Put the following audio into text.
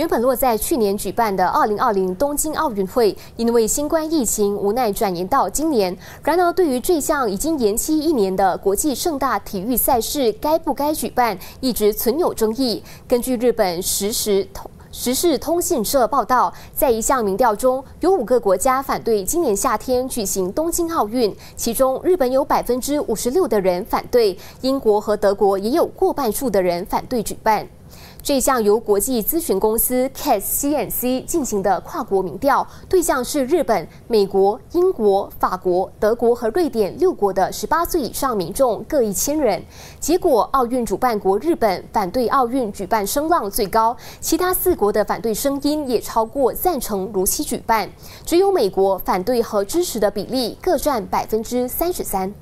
原本落在去年举办的二零二零东京奥运会，因为新冠疫情无奈转延到今年。然而，对于这项已经延期一年的国际盛大体育赛事，该不该举办，一直存有争议。根据日本实时通时事通信社报道，在一项民调中，有五个国家反对今年夏天举行东京奥运，其中日本有百分之五十六的人反对，英国和德国也有过半数的人反对举办。这项由国际咨询公司 CSCNC 进行的跨国民调，对象是日本、美国、英国、法国、德国和瑞典六国的十八岁以上民众各一千人。结果，奥运主办国日本反对奥运举办声浪最高，其他四国的反对声音也超过赞成如期举办。只有美国反对和支持的比例各占百分之三十三。